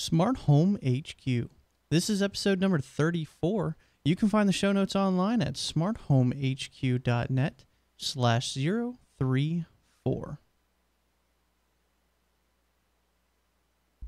Smart Home HQ. This is episode number 34. You can find the show notes online at smarthomehq.net slash 034.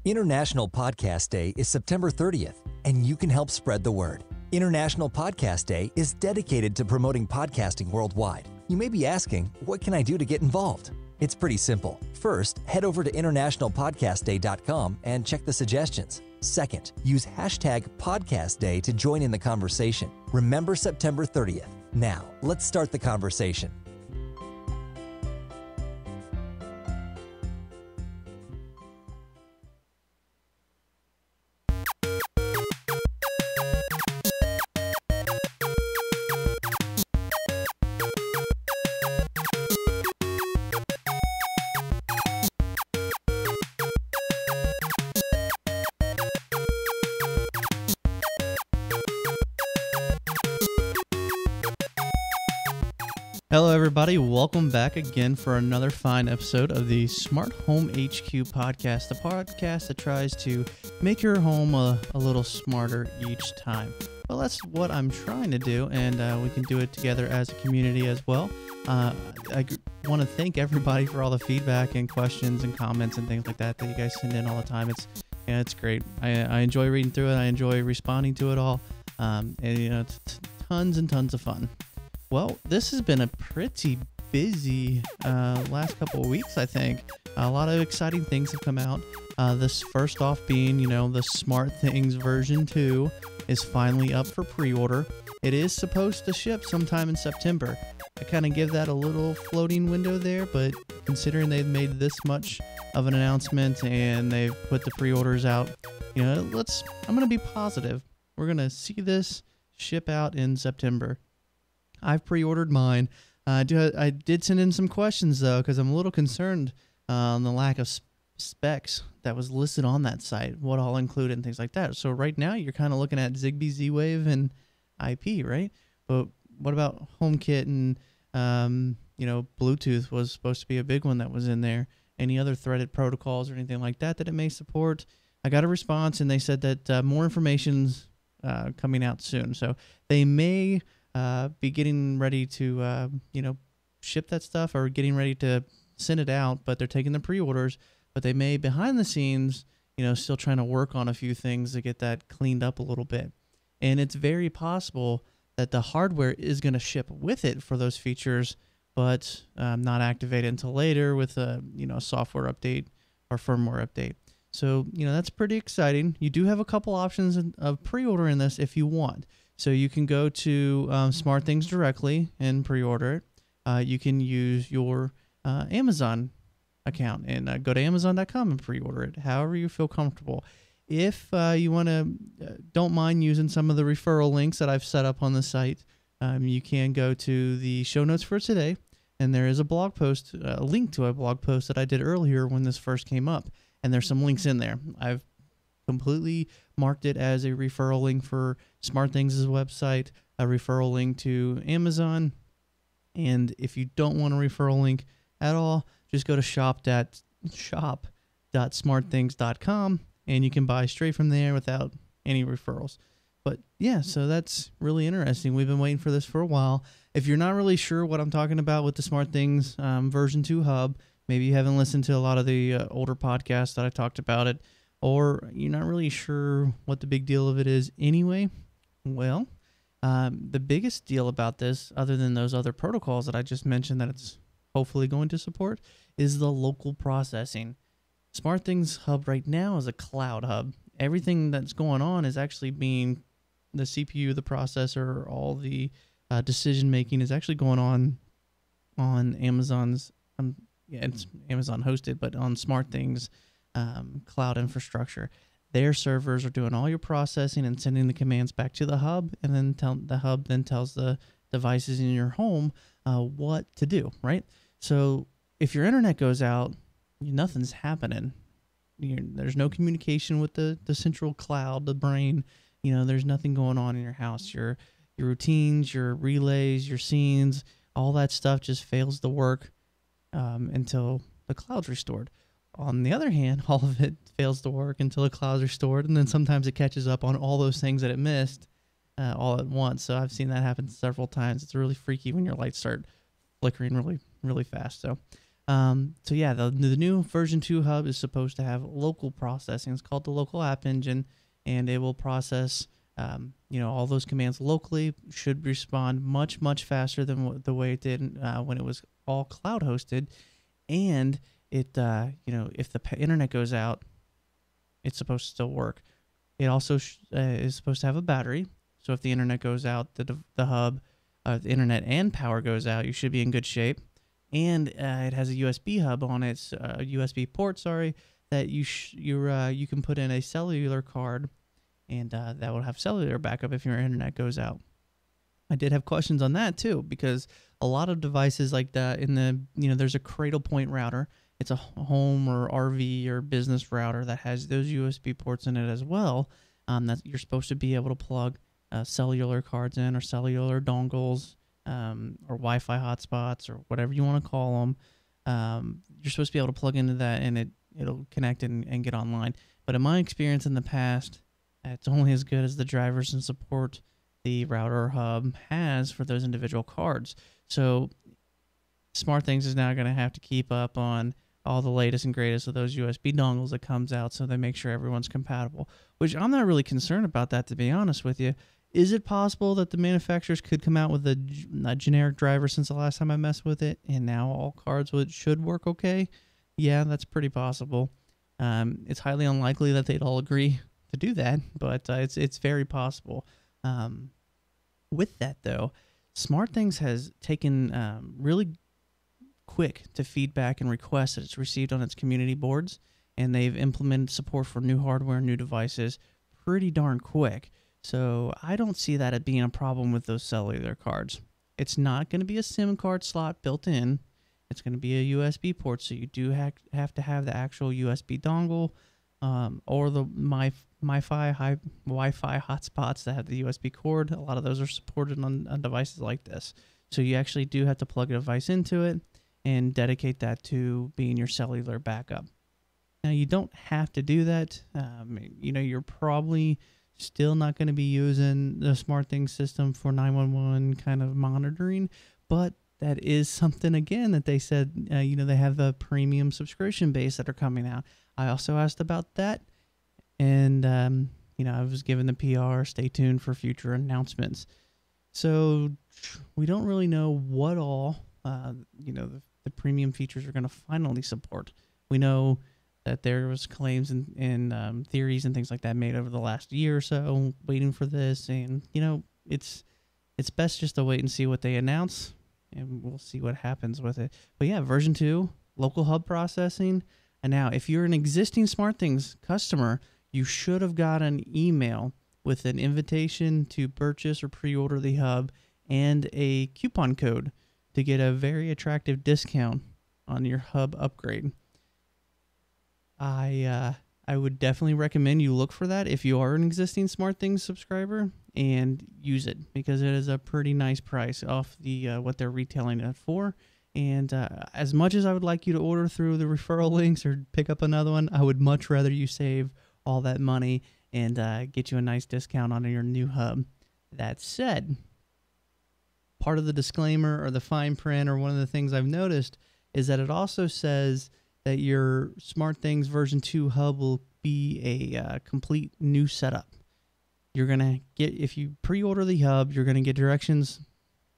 International Podcast Day is September 30th, and you can help spread the word. International Podcast Day is dedicated to promoting podcasting worldwide. You may be asking, what can I do to get involved? It's pretty simple. First, head over to internationalpodcastday.com and check the suggestions. Second, use hashtag podcastday to join in the conversation. Remember September 30th. Now, let's start the conversation. Everybody. Welcome back again for another fine episode of the Smart Home HQ podcast, the podcast that tries to make your home a, a little smarter each time. Well, that's what I'm trying to do, and uh, we can do it together as a community as well. Uh, I want to thank everybody for all the feedback and questions and comments and things like that that you guys send in all the time. It's yeah, it's great. I, I enjoy reading through it. I enjoy responding to it all. Um, and you know, it's tons and tons of fun. Well, this has been a pretty busy uh, last couple of weeks, I think. A lot of exciting things have come out. Uh, this first off being, you know, the Smart Things version 2 is finally up for pre order. It is supposed to ship sometime in September. I kind of give that a little floating window there, but considering they've made this much of an announcement and they've put the pre orders out, you know, let's, I'm going to be positive. We're going to see this ship out in September. I've pre-ordered mine. Uh, I do. I did send in some questions though, because I'm a little concerned uh, on the lack of specs that was listed on that site, what all included and things like that. So right now you're kind of looking at Zigbee, Z-Wave, and IP, right? But what about HomeKit and um, you know Bluetooth was supposed to be a big one that was in there. Any other threaded protocols or anything like that that it may support? I got a response and they said that uh, more information's uh, coming out soon. So they may uh, be getting ready to uh, you know ship that stuff or getting ready to send it out, but they're taking the pre-orders. But they may behind the scenes, you know, still trying to work on a few things to get that cleaned up a little bit. And it's very possible that the hardware is going to ship with it for those features, but um, not activated until later with a you know a software update or firmware update. So you know that's pretty exciting. You do have a couple options of pre-ordering this if you want. So you can go to um, Smart Things directly and pre-order it. Uh, you can use your uh, Amazon account and uh, go to Amazon.com and pre-order it. However you feel comfortable. If uh, you want to, uh, don't mind using some of the referral links that I've set up on the site, um, you can go to the show notes for today, and there is a blog post, uh, a link to a blog post that I did earlier when this first came up, and there's some links in there. I've completely marked it as a referral link for Smart Things' website, a referral link to Amazon. And if you don't want a referral link at all, just go to shop dot shop.smartthings.com and you can buy straight from there without any referrals. But yeah, so that's really interesting. We've been waiting for this for a while. If you're not really sure what I'm talking about with the Smart Things um, version 2 hub, maybe you haven't listened to a lot of the uh, older podcasts that I talked about it or you're not really sure what the big deal of it is anyway, well, um, the biggest deal about this, other than those other protocols that I just mentioned that it's hopefully going to support, is the local processing. SmartThings Hub right now is a cloud hub. Everything that's going on is actually being the CPU, the processor, all the uh, decision making is actually going on on Amazon's. Um, yeah, it's Amazon hosted, but on SmartThings um, cloud infrastructure. Their servers are doing all your processing and sending the commands back to the hub, and then tell, the hub then tells the devices in your home uh, what to do. Right. So if your internet goes out, nothing's happening. You're, there's no communication with the the central cloud, the brain. You know, there's nothing going on in your house. Your your routines, your relays, your scenes, all that stuff just fails to work um, until the cloud's restored. On the other hand, all of it fails to work until the clouds are stored, and then sometimes it catches up on all those things that it missed uh, all at once. So I've seen that happen several times. It's really freaky when your lights start flickering really, really fast. So, um, so yeah, the the new version two hub is supposed to have local processing. It's called the local app engine, and it will process. Um, you know, all those commands locally should respond much, much faster than the way it did uh, when it was all cloud hosted. And it uh, you know if the internet goes out, it's supposed to still work. It also uh, is supposed to have a battery, so if the internet goes out, the the hub, uh, the internet and power goes out, you should be in good shape. And uh, it has a USB hub on it, USB port, sorry, that you you uh, you can put in a cellular card, and uh, that will have cellular backup if your internet goes out. I did have questions on that too because a lot of devices like that in the you know there's a Cradlepoint router it's a home or RV or business router that has those USB ports in it as well. Um, that you're supposed to be able to plug uh, cellular cards in or cellular dongles um, or Wi-Fi hotspots or whatever you want to call them. Um, you're supposed to be able to plug into that and it it'll connect and, and get online. But in my experience in the past, it's only as good as the drivers and support the router hub has for those individual cards. So SmartThings is now going to have to keep up on all the latest and greatest of those USB dongles that comes out so they make sure everyone's compatible. Which I'm not really concerned about that to be honest with you. Is it possible that the manufacturers could come out with a, a generic driver since the last time I messed with it and now all cards would should work okay? Yeah, that's pretty possible. Um, it's highly unlikely that they'd all agree to do that, but uh, it's it's very possible. Um, with that though, SmartThings has taken um, really quick to feedback and requests that it's received on its community boards, and they've implemented support for new hardware and new devices pretty darn quick. So I don't see that as being a problem with those cellular cards. It's not going to be a SIM card slot built in. It's going to be a USB port, so you do ha- have to have the actual USB dongle um, or the my MiFi high Wi-Fi hotspots that have the USB cord. A lot of those are supported on, on devices like this. So you actually do have to plug a device into it and dedicate that to being your cellular backup. Now, you don't have to do that. Um, you know, you're probably still not going to be using the SmartThings system for 911 kind of monitoring, but that is something again that they said, uh, you know, they have a premium subscription base that are coming out. I also asked about that, and um, you know, I was given the PR. Stay tuned for future announcements. So we don't really know what all, uh, you know, the the premium features are going to finally support. We know that there was claims and, and um, theories and things like that made over the last year or so, waiting for this, and you know it's it's best just to wait and see what they announce, and we'll see what happens with it. But yeah, version two, local hub processing, and now if you're an existing SmartThings customer, you should have got an email with an invitation to purchase or pre-order the hub and a coupon code to get a very attractive discount on your hub upgrade. I uh, I would definitely recommend you look for that if you are an existing SmartThings subscriber and use it because it is a pretty nice price off the uh, what they're retailing it for. And uh, as much as I would like you to order through the referral links or pick up another one, I would much rather you save all that money and uh, get you a nice discount on your new hub. That said, part of the disclaimer or the fine print or one of the things I've noticed is that it also says that your SmartThings version 2 hub will be a uh, complete new setup. You're going to get, if you pre order the hub, you're going to get directions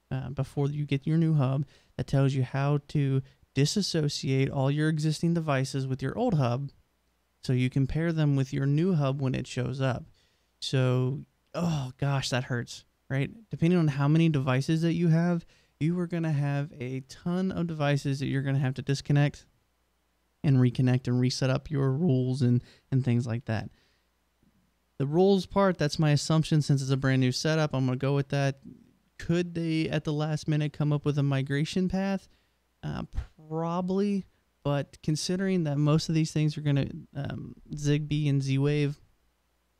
uh, before you get your new hub that tells you how to disassociate all your existing devices with your old hub so you can pair them with your new hub when it shows up. So, oh gosh, that hurts right? Depending on how many devices that you have, you are going to have a ton of devices that you're going to have to disconnect and reconnect and reset up your rules and, and things like that. The rules part, that's my assumption since it's a brand new setup. I'm going to go with that. Could they, at the last minute, come up with a migration path? Uh, probably. But considering that most of these things are going to, um, Zigbee and Z Wave,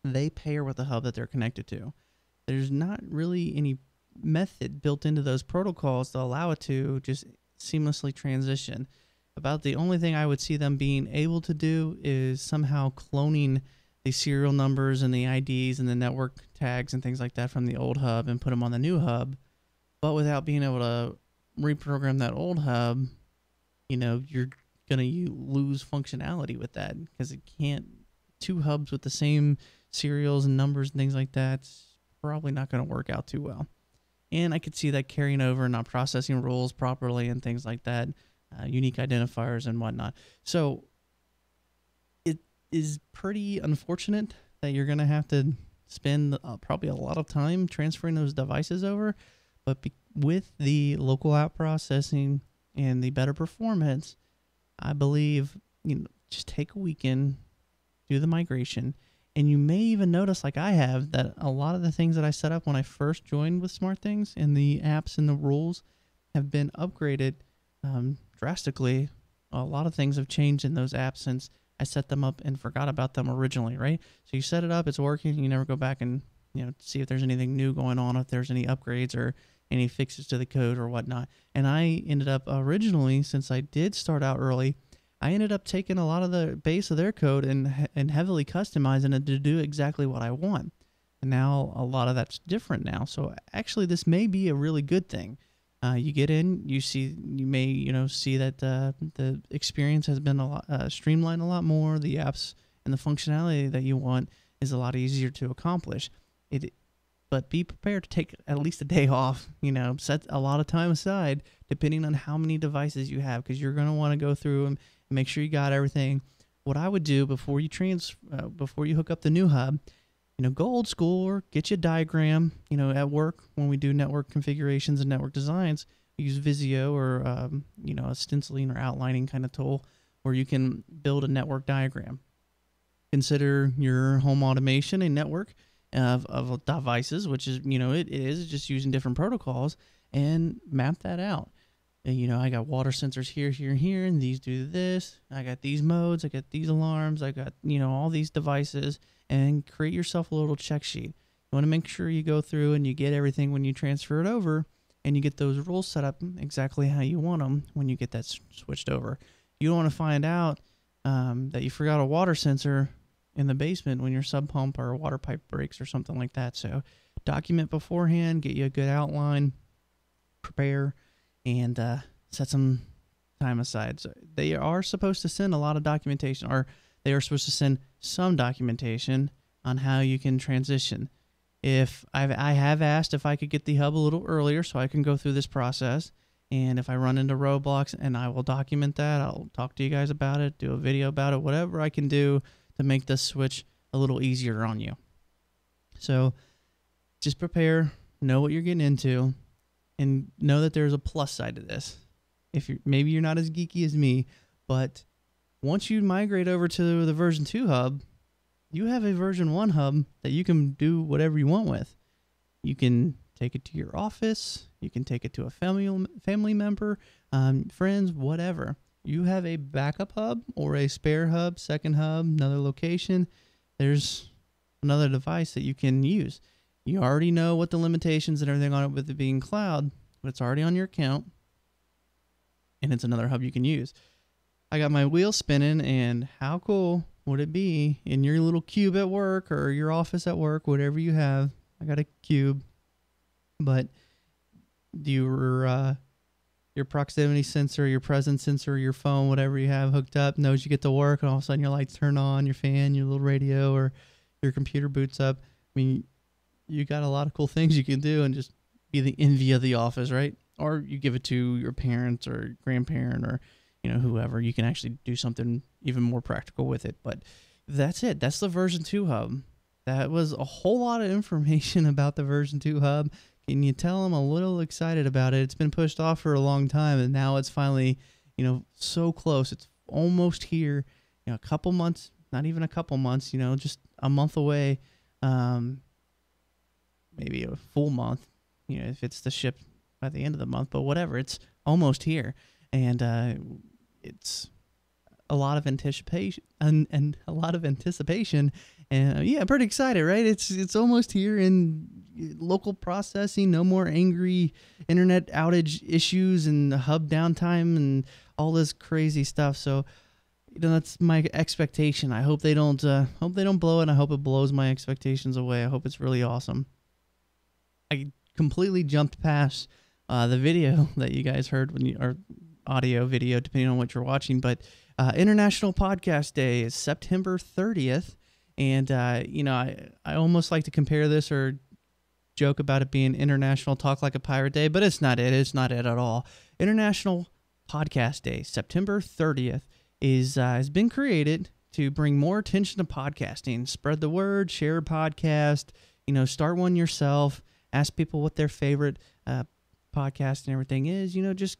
they pair with the hub that they're connected to there's not really any method built into those protocols to allow it to just seamlessly transition. About the only thing I would see them being able to do is somehow cloning the serial numbers and the IDs and the network tags and things like that from the old hub and put them on the new hub. But without being able to reprogram that old hub, you know, you're going to lose functionality with that because it can't, two hubs with the same serials and numbers and things like that, probably not going to work out too well. And I could see that carrying over, not processing rules properly and things like that, uh, unique identifiers and whatnot. So it is pretty unfortunate that you're going to have to spend uh, probably a lot of time transferring those devices over. But be- with the local app processing and the better performance, I believe you know just take a weekend, do the migration, and you may even notice, like I have, that a lot of the things that I set up when I first joined with SmartThings and the apps and the rules have been upgraded um, drastically. A lot of things have changed in those apps since I set them up and forgot about them originally, right? So you set it up, it's working, you never go back and you know see if there's anything new going on, if there's any upgrades or any fixes to the code or whatnot. And I ended up originally, since I did start out early, I ended up taking a lot of the base of their code and and heavily customizing it to do exactly what I want. And now a lot of that's different now. So actually, this may be a really good thing. Uh, you get in, you see, you may you know see that uh, the experience has been a lot uh, streamlined a lot more. The apps and the functionality that you want is a lot easier to accomplish. It but be prepared to take at least a day off. You know, set a lot of time aside depending on how many devices you have because you're going to want to go through and make sure you got everything. What I would do before you trans uh, before you hook up the new hub, you know, go old school or get you a diagram. You know, at work when we do network configurations and network designs, use Visio or um, you know a stenciling or outlining kind of tool where you can build a network diagram. Consider your home automation a network of, of devices, which is you know it is just using different protocols and map that out you know, I got water sensors here, here, here, and these do this. I got these modes, I got these alarms, I got, you know, all these devices, and create yourself a little check sheet. You want to make sure you go through and you get everything when you transfer it over, and you get those rules set up exactly how you want them when you get that switched over. You don't want to find out um, that you forgot a water sensor in the basement when your sump pump or water pipe breaks or something like that. So document beforehand, get you a good outline, prepare and uh, set some time aside. So they are supposed to send a lot of documentation, or they are supposed to send some documentation on how you can transition. If I've, I have asked if I could get the hub a little earlier so I can go through this process. And if I run into roadblocks, and I will document that, I'll talk to you guys about it, do a video about it, whatever I can do to make this switch a little easier on you. So just prepare, know what you're getting into, and know that there's a plus side to this. If you maybe you're not as geeky as me, but once you migrate over to the version 2 hub, you have a version 1 hub that you can do whatever you want with. You can take it to your office, you can take it to a family family member, um, friends, whatever. You have a backup hub or a spare hub, second hub, another location. There's another device that you can use. You already know what the limitations and everything on it with it being cloud, but it's already on your account and it's another hub you can use. I got my wheel spinning, and how cool would it be in your little cube at work or your office at work, whatever you have? I got a cube, but your uh, your proximity sensor, your presence sensor, your phone, whatever you have hooked up, knows you get to work, and all of a sudden your lights turn on, your fan, your little radio, or your computer boots up. I mean, you got a lot of cool things you can do and just be the envy of the office, right? Or you give it to your parents or grandparent or you know whoever. You can actually do something even more practical with it. But that's it. That's the version 2 hub. That was a whole lot of information about the version 2 hub. Can you tell I'm a little excited about it? It's been pushed off for a long time and now it's finally, you know, so close. It's almost here. You know, a couple months, not even a couple months, you know, just a month away. Um, maybe a full month, you know, if it's the ship by the end of the month, but whatever, it's almost here. And uh, it's a lot of anticipation and, and a lot of anticipation and uh, yeah, pretty excited, right? It's it's almost here in local processing, no more angry internet outage issues and hub downtime and all this crazy stuff. So, you know, that's my expectation. I hope they don't uh, hope they don't blow it. I hope it blows my expectations away. I hope it's really awesome. I completely jumped past uh, the video that you guys heard when you or audio video depending on what you're watching, but uh, International Podcast Day is September 30th, and uh, you know I I almost like to compare this or joke about it being International Talk Like a Pirate Day, but it's not it. It's not it at all. International Podcast Day, September 30th, is uh, has been created to bring more attention to podcasting, spread the word, share a podcast, you know, start one yourself, ask people what their favorite uh, podcast and everything is, you know, just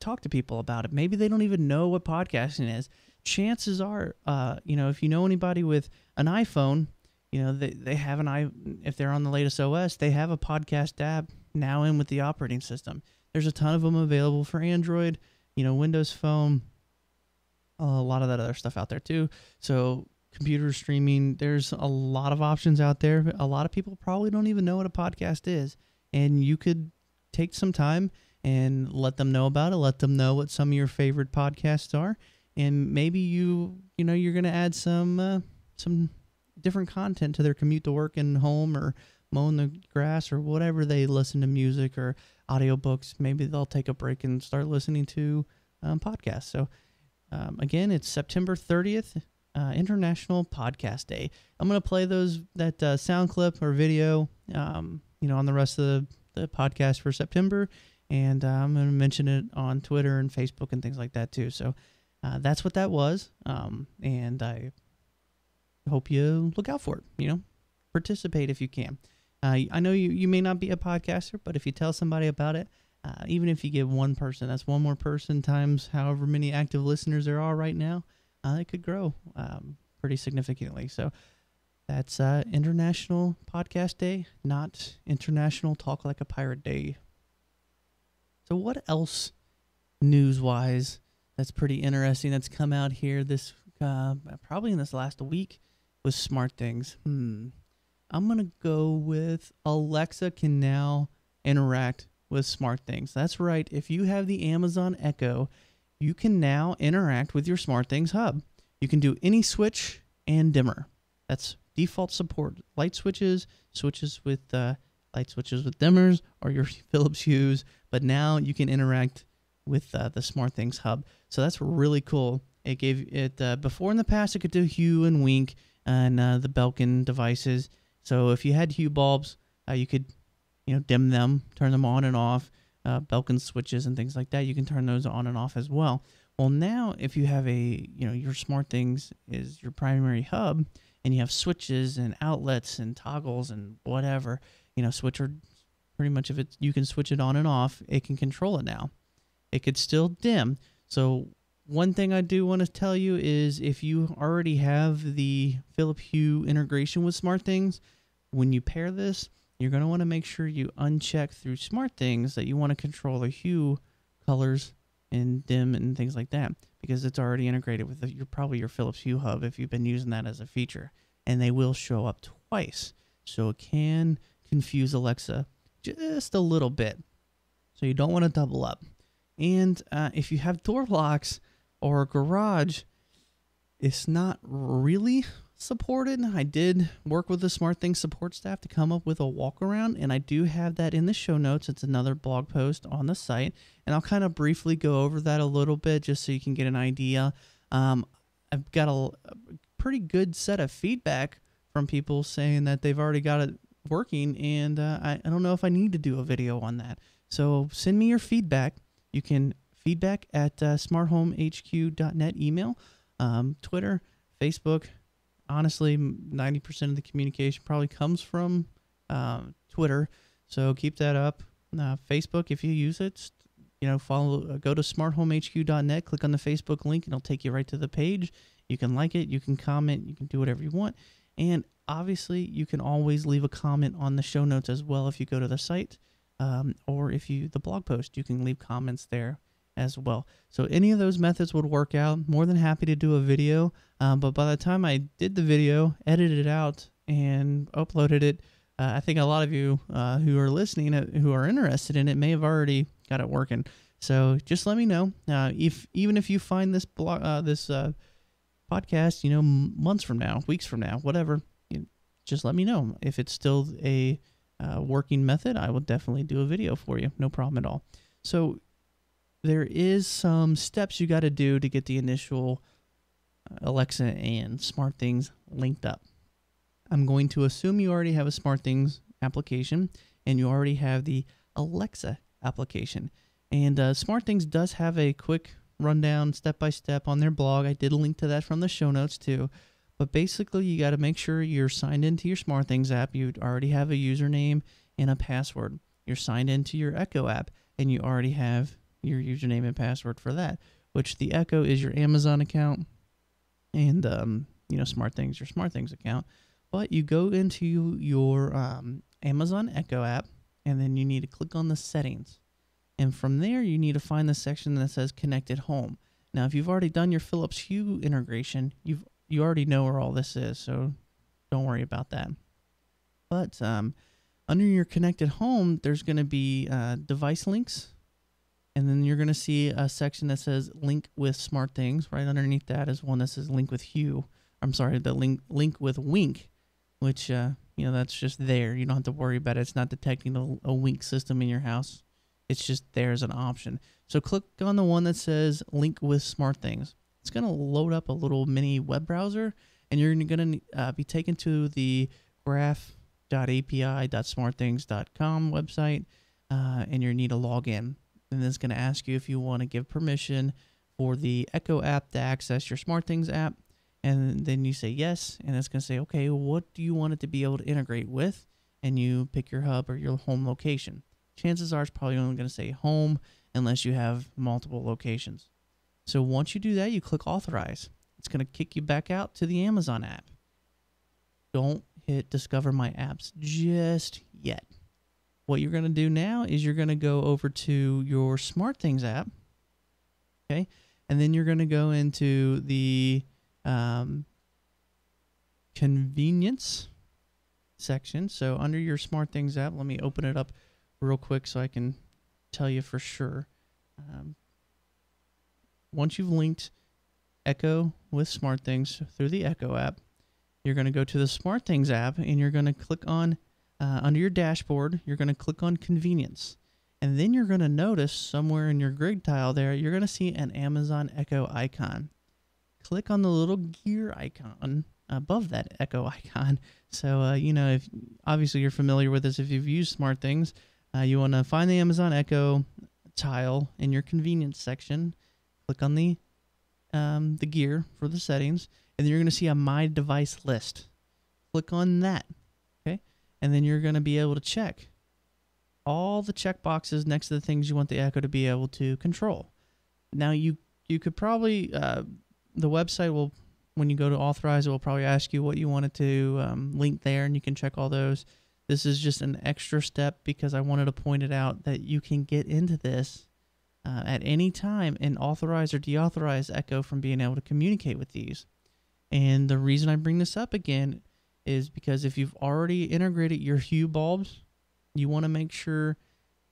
talk to people about it. Maybe they don't even know what podcasting is. Chances are, uh, you know, if you know anybody with an iPhone, you know, they, they have an i if they're on the latest OS, they have a podcast app now in with the operating system. There's a ton of them available for Android, you know, Windows Phone, a lot of that other stuff out there too. So computer streaming, there's a lot of options out there. A lot of people probably don't even know what a podcast is, and you could take some time and let them know about it. Let them know what some of your favorite podcasts are, and maybe you you know you're gonna add some uh, some different content to their commute to work and home or mowing the grass or whatever they listen to music or audiobooks. Maybe they'll take a break and start listening to um, podcasts. So um, again, it's September 30th, uh, International Podcast Day. I'm gonna play those that uh, sound clip or video, um, you know, on the rest of the, the podcast for September and uh, I'm to mention it on Twitter and Facebook and things like that too. So uh, that's what that was, um, and I hope you look out for it. You know, participate if you can. Uh, I know you you may not be a podcaster, but if you tell somebody about it, uh, even if you get one person, that's one more person times however many active listeners there are right now. Uh, it could grow um, pretty significantly. So. That's uh, International Podcast Day, not International Talk Like a Pirate Day. So, what else news wise that's pretty interesting that's come out here this uh, probably in this last week with smart things? Hmm. I'm going to go with Alexa can now interact with smart things. That's right. If you have the Amazon Echo, you can now interact with your smart things hub. You can do any switch and dimmer. That's default support. Light switches, switches with uh, light switches with dimmers, or your Philips Hues but now you can interact with uh, the SmartThings Hub. So that's really cool. It gave it uh, before in the past it could do hue and wink and uh, the Belkin devices. So if you had hue bulbs, uh, you could you know dim them, turn them on and off. Uh, Belkin switches and things like that, you can turn those on and off as well. Well, now if you have a you know your SmartThings is your primary hub and you have switches and outlets and toggles and whatever you know switcher pretty much if it you can switch it on and off, it can control it now. It could still dim. So one thing I do want to tell you is if you already have the Philip Hue integration with SmartThings, when you pair this, you're going to want to make sure you uncheck through SmartThings that you want to control the hue colors and dim and things like that because it's already integrated with your probably your Philips Hue hub if you've been using that as a feature and they will show up twice. So it can confuse Alexa just a little bit. So you don't want to double up. And uh, if you have door locks or a garage, it's not really supported. I did work with the SmartThings support staff to come up with a walk around, and I do have that in the show notes. It's another blog post on the site, and I'll kind of briefly go over that a little bit just so you can get an idea. Um, I've got a, a pretty good set of feedback from people saying that they've already got it working, and uh, I, I don't know if I need to do a video on that. So send me your feedback. You can feedback at uh, smarthomehq.net email, um, Twitter, Facebook. Honestly, 90% of the communication probably comes from uh, Twitter. So keep that up. Uh, Facebook, if you use it, you know, follow, uh, go to smarthomehq.net, click on the Facebook link, and it'll take you right to the page. You can like it, you can comment, you can do whatever you want. And obviously, you can always leave a comment on the show notes as well if you go to the site, um, or if you the blog post, you can leave comments there as well. So any of those methods would work out. More than happy to do a video, um, but by the time I did the video, edited it out, and uploaded it, uh, I think a lot of you uh, who are listening, uh, who are interested in it, may have already got it working. So just let me know. Uh, if even if you find this blog, uh, this uh, podcast, you know, months from now, weeks from now, whatever, you just let me know. If it's still a working method, I will definitely do a video for you. No problem at all. So there is some steps you got to do to get the initial uh, Alexa and Smart Things linked up. I'm going to assume you already have a Smart Things application and you already have the Alexa application. And uh, Smart Things does have a quick rundown, step by step on their blog. I did link to that from the show notes too. But basically, you got to make sure you're signed into your Smart Things app. You already have a username and a password. You're signed into your Echo app, and you already have your username and password for that. Which the Echo is your Amazon account, and um, you know Smart Things your Smart Things account. But you go into your um, Amazon Echo app, and then you need to click on the settings and from there, you need to find the section that says connected home. Now, if you've already done your Philips Hue integration, you've you already know where all this is, so don't worry about that. But um, under your connected home, there's going to be uh, device links, you're going to see a section that says link with Smart Things. Right underneath that is one that says link with Hue. I'm sorry, the link link with Wink, which uh, you know that's just there. You don't have to worry about it. It's not detecting a, a Wink system in your house. It's just there as an option. So click on the one that says link with smart things. It's going to load up a little mini web browser and you're going to uh, be taken to the graph.api.smartthings.com website uh, and you need to log in. And then it's going to ask you if you want to give permission for the Echo app to access your SmartThings app. And then you say yes, and it's going to say, okay, what do you want it to be able to integrate with? And you pick your hub or your home location chances are it's probably only going to say home unless you have multiple locations. So once you do that, you click authorize. It's going to kick you back out to the Amazon app. Don't hit discover my apps just yet. What you're going to do now is you're going to go over to your Smart Things app. Okay. And then you're going to go into the um, convenience section. So under your Smart Things app, let me open it up real quick so I can tell you for sure. Um, once you've linked Echo with SmartThings through the Echo app, you're going to go to the SmartThings app and you're going to click on uh, under your dashboard, you're going to click on convenience. And then you're going to notice somewhere in your grid tile there, you're going to see an Amazon Echo icon. Click on the little gear icon above that Echo icon. So, uh, you know, if obviously you're familiar with this if you've used Smart Things, uh, you want to find the Amazon Echo tile in your convenience section. Click on the um, the gear for the settings, and then you're going to see a My Device list. Click on that, and then you're going to be able to check all the check boxes next to the things you want the Echo to be able to control. Now you you could probably uh, the website will when you go to authorize it will probably ask you what you wanted to um, link there, and you can check all those. This is just an extra step because I wanted to point it out that you can get into this uh, at any time and authorize or deauthorize Echo from being able to communicate with these. And the reason I bring this up again is because if you've already integrated your Hue bulbs, you want to make sure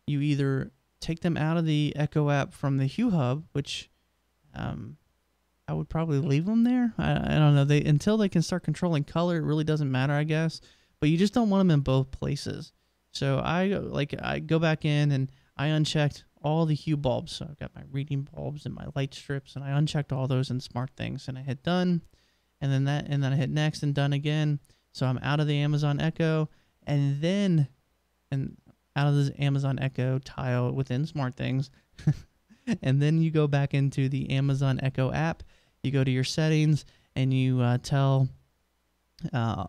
you either take them out of the Echo app from the Hue Hub, which um, I would probably leave them there. I, I don't know. They until they can start controlling color, it really doesn't matter, I guess but you just don't want them in both places. So I like I go back in and I unchecked all the hue bulbs. So I've got my reading bulbs and my light strips, and I unchecked all those in Smart Things, and I hit done, and then that, and then I hit next and done again. So I'm out of the Amazon Echo, and then, and out of the Amazon Echo tile within Smart Things, and then you go back into the Amazon Echo app. You go to your settings, and you uh, tell uh,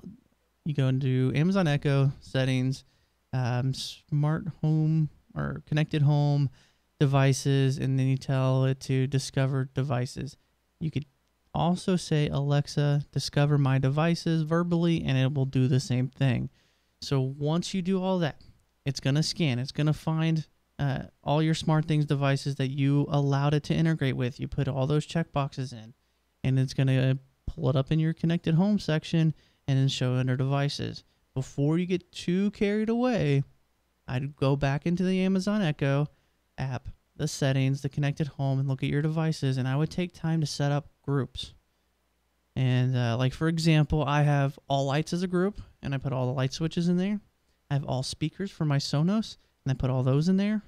you go into Amazon Echo settings, um, smart home or connected home devices, and then you tell it to discover devices. You could also say, Alexa, discover my devices verbally, and it will do the same thing. So once you do all that, it's going to scan, it's going to find uh, all your smart things devices that you allowed it to integrate with. You put all those checkboxes in, and it's going to pull it up in your connected home section and then show under devices. before you get too carried away, I'd go back into the Amazon Echo app, the settings, the connected home, and look at your devices. And I would take time to set up groups. And uh, like for example, I have all lights as a group, and I put all the light switches in there. I have all speakers for my Sonos, and I put all those in there.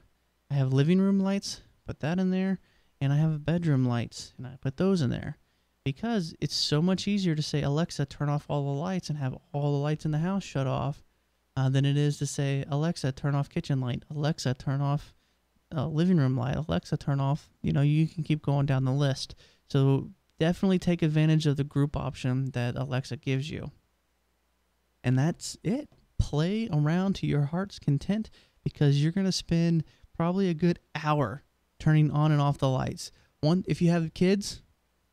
I have living room lights, put that in there, and I have bedroom lights, and I put those in there because it's so much easier to say Alexa, turn off all the lights and have all the lights in the house shut off, uh, than it is to say Alexa, turn off kitchen light, Alexa, turn off uh, living room light, Alexa, turn off. You know, you can keep going down the list. So definitely take advantage of the group option that Alexa gives you. And that's it. Play around to your heart's content because you're going to spend probably a good hour turning on and off the lights. One if you have kids,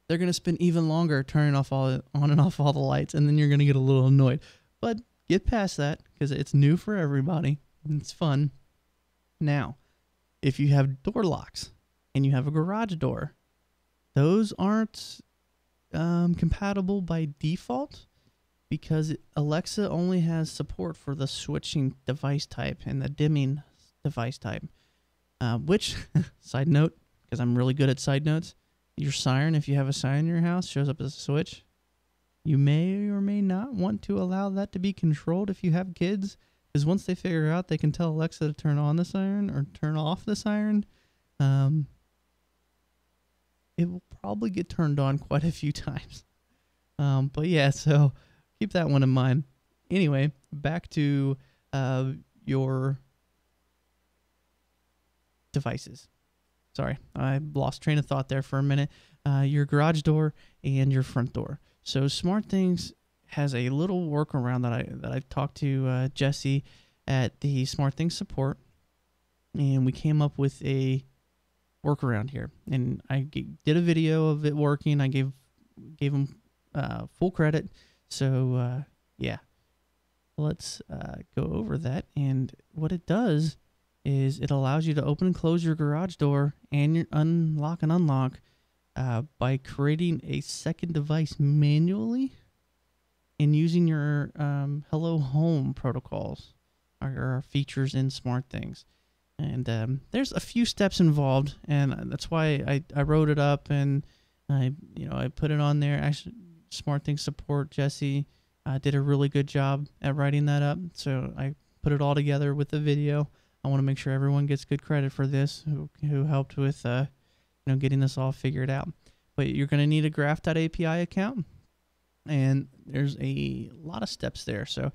they're going to spend even longer turning off all on and off all the lights and then you're going to get a little annoyed. But get past that cuz it's new for everybody. It's fun. Now, if you have door locks and you have a garage door, those aren't um, compatible by default because Alexa only has support for the switching device type and the dimming device type. Uh, which, side note, because I'm really good at side notes, your siren, if you have a siren in your house, shows up as a switch. You may or may not want to allow that to be controlled if you have kids, because once they figure out they can tell Alexa to turn on the siren or turn off the siren, um, it will probably get turned on quite a few times. Um, but yeah, so keep that one in mind. Anyway, back to uh, your devices. Sorry, I lost train of thought there for a minute. Uh, your garage door and your front door. So Smart Things has a little workaround that I that I've talked to uh, Jesse at the Smart Things support, and we came up with a workaround here. And I did a video of it working. I gave gave him uh, full credit. So uh, yeah, let's uh, go over that. And what it does is it allows you to open and close your garage door and your unlock and unlock uh, by creating a second device manually and using your um, Hello Home protocols or features in Smart Things. And um, there's a few steps involved, and that's why I, I wrote it up and I you know I put it on there. Actually, Smart Things support Jesse uh, did a really good job at writing that up, so I put it all together with the video. I want to make sure everyone gets good credit for this who, who helped with uh, you know getting this all figured out. But you're going to need a Graph.api account, and there's a lot of steps there. So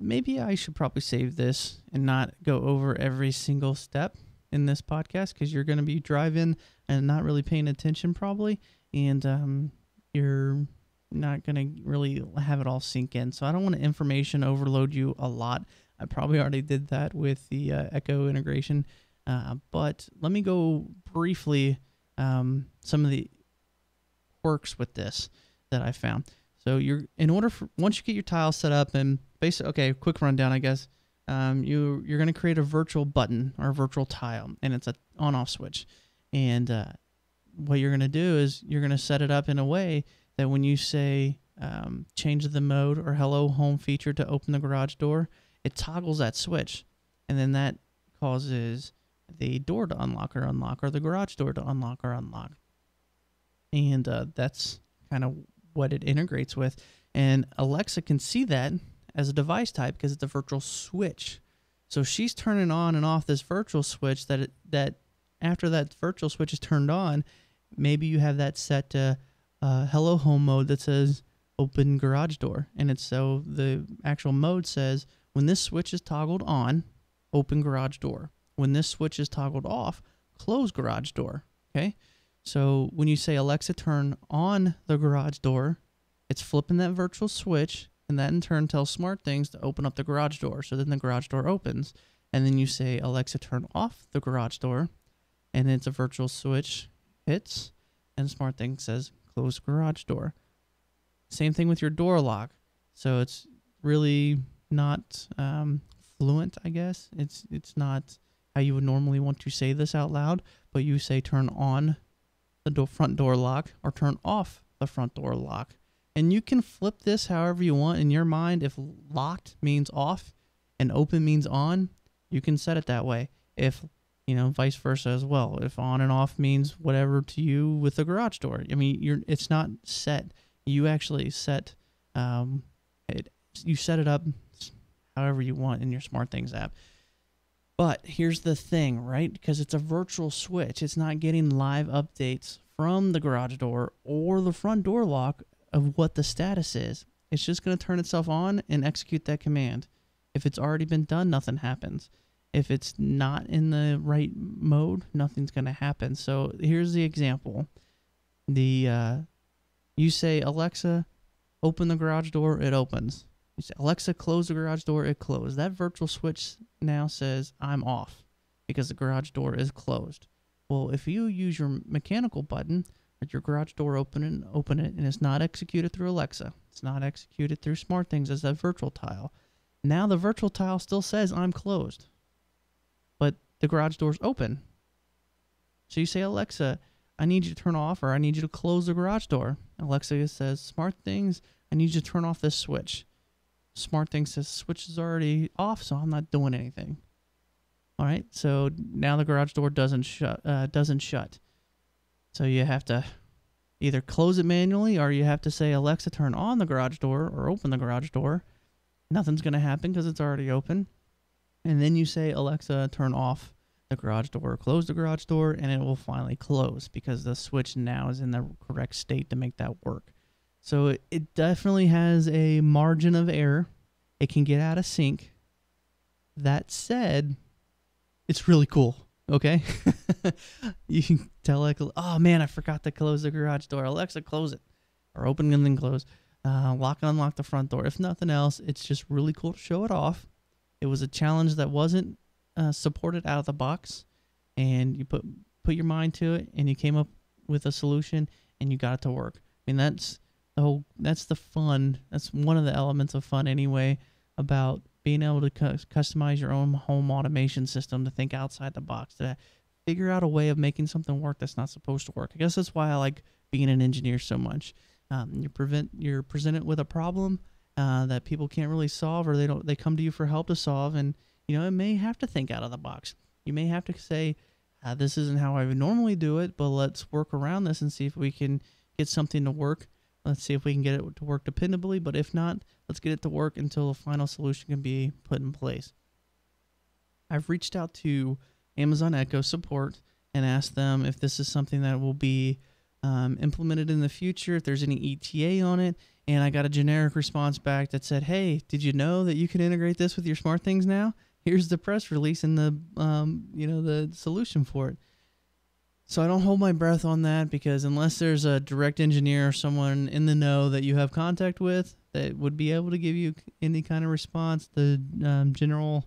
maybe I should probably save this and not go over every single step in this podcast because you're going to be driving and not really paying attention probably, and um, you're not going to really have it all sink in. So I don't want to information overload you a lot. I probably already did that with the uh, Echo integration. Uh, but let me go briefly um, some of the quirks with this that I found. So you're in order for once you get your tile set up and basic okay, quick rundown I guess. Um, you you're going to create a virtual button or a virtual tile, and it's a on-off switch. And uh, what you're going to do is you're going to set it up in a way that when you say um, change the mode or hello home feature to open the garage door, it toggles that switch, and then that causes the door to unlock or unlock, or the garage door to unlock or unlock. And uh, that's kind of what it integrates with. And Alexa can see that as a device type because it's a virtual switch. So she's turning on and off this virtual switch that it, that after that virtual switch is turned on, maybe you have that set to uh, hello home mode that says open garage door, and it's so the actual mode says when this switch is toggled on, open garage door. When this switch is toggled off, close garage door. Okay. So when you say Alexa turn on the garage door, it's flipping that virtual switch, and that in turn tells Smart Things to open up the garage door. So then the garage door opens, and then you say Alexa turn off the garage door, and it's a virtual switch hits, and Smart Things says close garage door. Same thing with your door lock. So it's really not um, fluent, I guess. It's it's not how you would normally want to say this out loud, but you say turn on the door, front door lock or turn off the front door lock. And you can flip this however you want in your mind. If locked means off and open means on, you can set it that way. If you know, vice versa as well. If on and off means whatever to you with the garage door. I mean, you're it's not set. You actually set um, it. You set it up however you want in your Smart Things app. But here's the thing, right? Because it's a virtual switch, it's not getting live updates from the garage door or the front door lock of what the status is. It's just going to turn itself on and execute that command. If it's already been done, nothing happens. If it's not in the right mode, nothing's going to happen. So here's the example. The uh, you say Alexa, open the garage door, it opens. You say, Alexa, close the garage door. It closed. That virtual switch now says I'm off because the garage door is closed. Well, if you use your mechanical button your garage door open and open it, and it's not executed through Alexa, it's not executed through Smart Things as a virtual tile. Now the virtual tile still says I'm closed, but the garage door's open. So you say, Alexa, I need you to turn off or I need you to close the garage door. Alexa says, Smart Things, I need you to turn off this switch. Smart Thing says switch is already off, so I'm not doing anything. All right, so now the garage door doesn't shut. Uh, doesn't shut. So you have to either close it manually or you have to say Alexa turn on the garage door or open the garage door. Nothing's gonna happen because it's already open. And then you say Alexa turn off the garage door, close the garage door, and it will finally close because the switch now is in the correct state to make that work. So it definitely has a margin of error. It can get out of sync. That said, it's really cool. Okay, you can tell like, oh man, I forgot to close the garage door. Alexa, close it, or open and then close. Uh, lock and unlock the front door. If nothing else, it's just really cool to show it off. It was a challenge that wasn't uh, supported out of the box, and you put put your mind to it, and you came up with a solution, and you got it to work. I mean, that's the whole that's the fun that's one of the elements of fun anyway about being able to cu- customize your own home automation system to think outside the box to figure out a way of making something work that's not supposed to work. I guess that's why i like being an engineer so much. Um, you prevent you're presented with a problem uh, that people can't really solve or they don't they come to you for help to solve and you know it may have to think out of the box. You may have to say uh, this isn't how i would normally do it but let's work around this and see if we can get something to work Let's see if we can get it to work dependably, but if not, let's get it to work until a final solution can be put in place. I've reached out to Amazon Echo support and asked them if this is something that will be um, implemented in the future, if there's any ETA on it. And I got a generic response back that said, "Hey, did you know that you can integrate this with your smart things now? Here's the press release and the um, you know the solution for it." So I don't hold my breath on that because unless there's a direct engineer or someone in the know that you have contact with that would be able to give you any kind of response, the um, general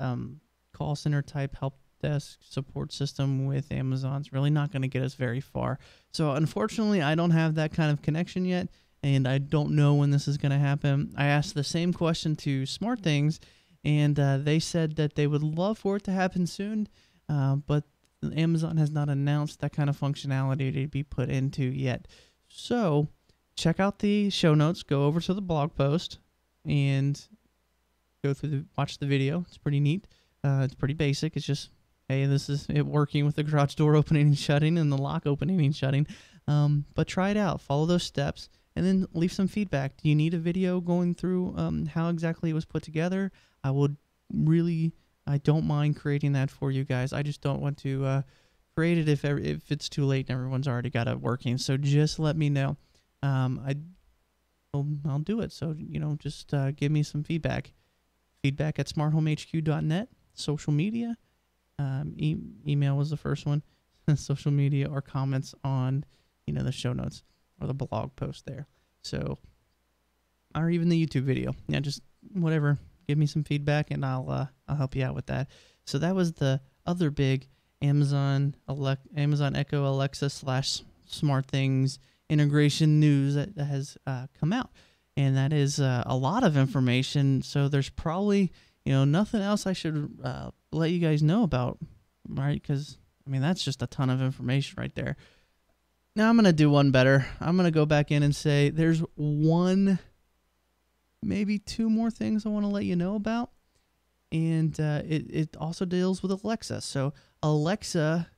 um, call center type help desk support system with Amazon's really not going to get us very far. So unfortunately, I don't have that kind of connection yet, and I don't know when this is going to happen. I asked the same question to Smart Things, and uh, they said that they would love for it to happen soon, uh, but Amazon has not announced that kind of functionality to be put into yet. So check out the show notes, go over to the blog post, and go through the watch the video. It's pretty neat. Uh, it's pretty basic. It's just hey, this is it working with the garage door opening and shutting and the lock opening and shutting. Um, but try it out. Follow those steps and then leave some feedback. Do you need a video going through um, how exactly it was put together? I would really I don't mind creating that for you guys. I just don't want to uh, create it if if it's too late and everyone's already got it working. So just let me know. Um, I I'll, I'll do it. So you know, just uh, give me some feedback. Feedback at smarthomehq.net. Social media. Um, e- email was the first one. social media or comments on you know the show notes or the blog post there. So or even the YouTube video. Yeah, just whatever give me some feedback and I'll uh, I'll help you out with that. So that was the other big Amazon Ale- Amazon Echo Alexa slash Smart Things integration news that, that has uh, come out, and that is uh, a lot of information. So there's probably you know nothing else I should uh, let you guys know about, right? Because I mean that's just a ton of information right there. Now I'm to do one better. I'm to go back in and say there's one, maybe two more things I want to let you know about. And uh, it, it also deals with Alexa. So Alexa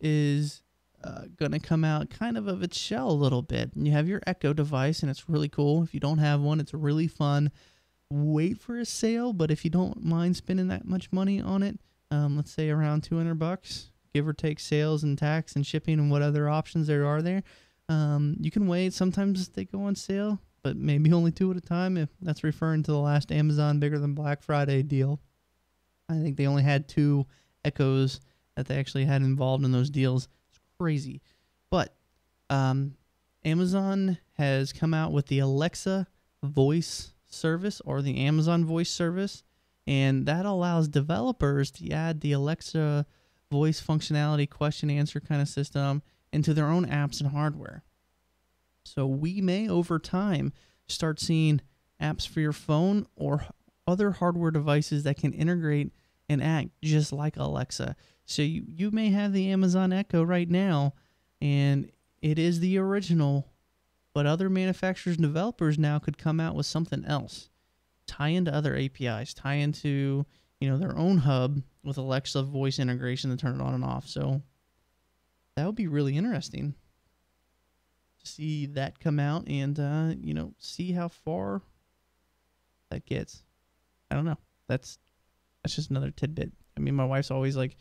is uh, going to come out kind of of its shell a little bit. And you have your Echo device, and it's really cool. If you don't have one, it's really fun. Wait for a sale, but if you don't mind spending that much money on it, um, let's say around 200 bucks, give or take sales and tax and shipping and what other options there are there. Um, you can wait. Sometimes they go on sale, but maybe only two at a time. If that's referring to the last Amazon bigger than Black Friday deal, I think they only had two Echoes that they actually had involved in those deals. It's crazy, but um, Amazon has come out with the Alexa voice service or the Amazon voice service, and that allows developers to add the Alexa voice functionality, question answer kind of system into their own apps and hardware. So we may over time start seeing apps for your phone or other hardware devices that can integrate and act just like Alexa. So you, you may have the Amazon Echo right now, and it is the original, but other manufacturers and developers now could come out with something else. Tie into other APIs, tie into you know their own hub with Alexa voice integration to turn it on and off. So that would be really interesting to see that come out and uh, you know see how far that gets. I don't know. That's that's just another tidbit. I mean, my wife's always like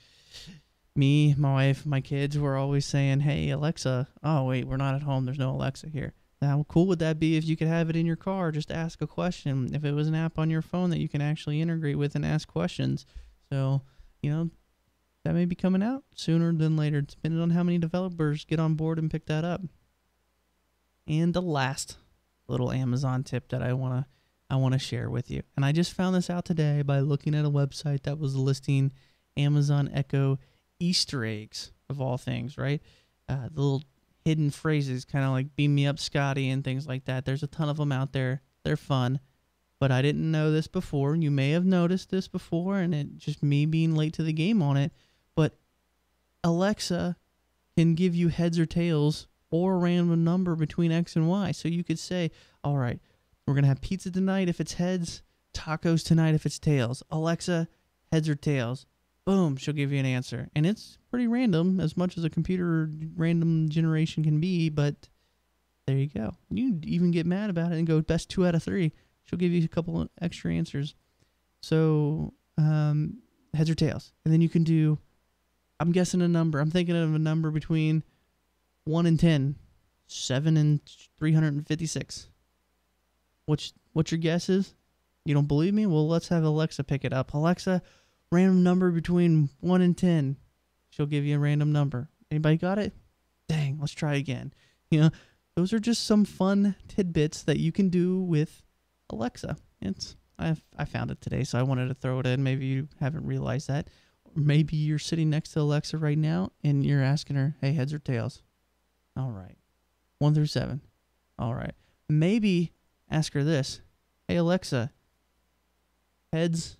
me, my wife, my kids were always saying, "Hey Alexa." Oh wait, we're not at home. There's no Alexa here. How cool would that be if you could have it in your car? Just ask a question. If it was an app on your phone that you can actually integrate with and ask questions. So, you know, that may be coming out sooner than later, depending on how many developers get on board and pick that up. And the last little Amazon tip that I wanna I wanna share with you, and I just found this out today by looking at a website that was listing Amazon Echo Easter eggs of all things, right? Uh, the little hidden phrases, kind of like "beam me up, Scotty" and things like that. There's a ton of them out there. They're fun, but I didn't know this before. You may have noticed this before, and it just me being late to the game on it. But Alexa can give you heads or tails or a random number between X and Y. So you could say, "All right, we're gonna have pizza tonight if it's heads, tacos tonight if it's tails." Alexa, heads or tails? boom, she'll give you an answer. And it's pretty random, as much as a computer random generation can be, but there you go. You even get mad about it and go best two out of three. She'll give you a couple extra answers. So um, heads or tails, and then you can do. I'm guessing a number. I'm thinking of a number between one and ten, seven and three hundred and fifty-six. What's what's your guess is? You don't believe me? Well, let's have Alexa pick it up. Alexa, random number between 1 and 10. She'll give you a random number. Anybody got it? Dang, let's try again. You know, those are just some fun tidbits that you can do with Alexa. It's I I found it today, so I wanted to throw it in. Maybe you haven't realized that. Maybe you're sitting next to Alexa right now and you're asking her, "Hey, heads or tails?" All right. 1 through 7. All right. Maybe ask her this. "Hey Alexa, heads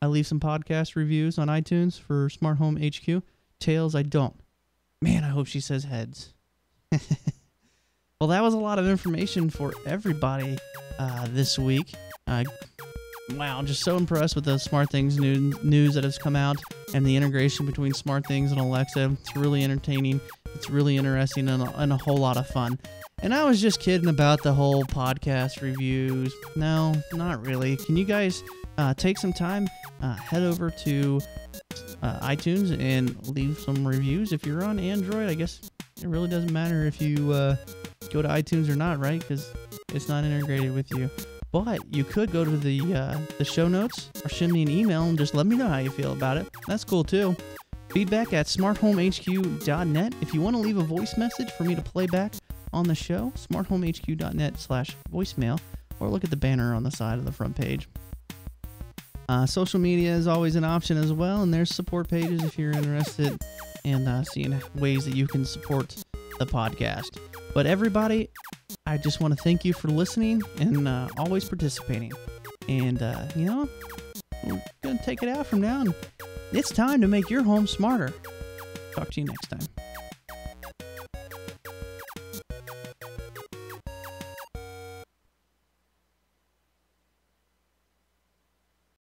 I leave some podcast reviews on iTunes for Smart Home HQ. Tails, I don't. Man, I hope she says heads. well, that was a lot of information for everybody uh, this week. Uh, wow, just so impressed with the Smart Things new, news that has come out and the integration between Smart Things and Alexa. It's really entertaining. It's really interesting and a, and a whole lot of fun. And I was just kidding about the whole podcast reviews. No, not really. Can you guys uh, take some time, uh, head over to uh, iTunes and leave some reviews. If you're on Android, I guess it really doesn't matter if you uh, go to iTunes or not, right? Because it's not integrated with you. But you could go to the uh, the show notes or send me an email and just let me know how you feel about it. That's cool too. Feedback at smarthomehq.net. If you want to leave a voice message for me to play back on the show, smarthomehq.net slash voicemail, or look at the banner on the side of the front page. Uh, social media is always an option as well, and there's support pages if you're interested in uh, seeing ways that you can support the podcast. But everybody, I just want to thank you for listening and uh, always participating. And, uh, you know, we're going to take it out from now. And it's time to make your home smarter. Talk to you next time.